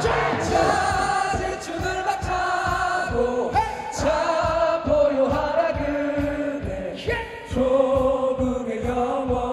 자세 줄을 막 타고 자 보여하라 그대. 조금의 영원.